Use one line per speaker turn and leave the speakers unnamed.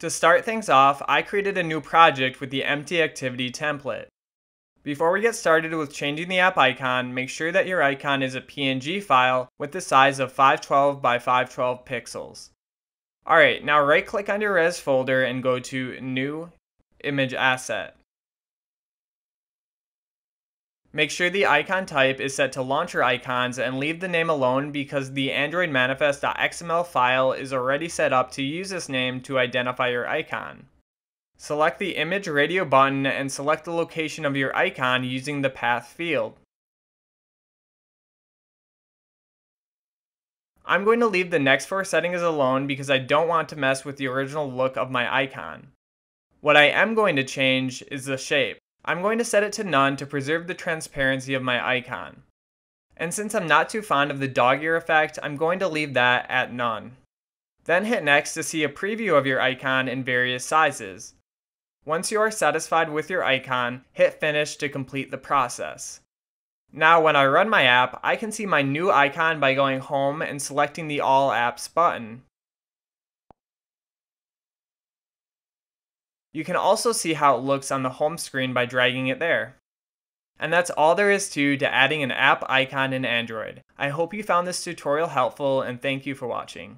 To start things off, I created a new project with the empty activity template. Before we get started with changing the app icon, make sure that your icon is a PNG file with the size of 512 by 512 pixels. Alright, now right click on your res folder and go to New Image Asset. Make sure the icon type is set to launcher icons and leave the name alone because the Android manifest.xml file is already set up to use this name to identify your icon. Select the image radio button and select the location of your icon using the path field. I'm going to leave the next four settings alone because I don't want to mess with the original look of my icon. What I am going to change is the shape. I'm going to set it to none to preserve the transparency of my icon. And since I'm not too fond of the dog ear effect, I'm going to leave that at none. Then hit next to see a preview of your icon in various sizes. Once you are satisfied with your icon, hit finish to complete the process. Now when I run my app, I can see my new icon by going home and selecting the All Apps button. You can also see how it looks on the home screen by dragging it there. And that's all there is to to adding an app icon in Android. I hope you found this tutorial helpful and thank you for watching.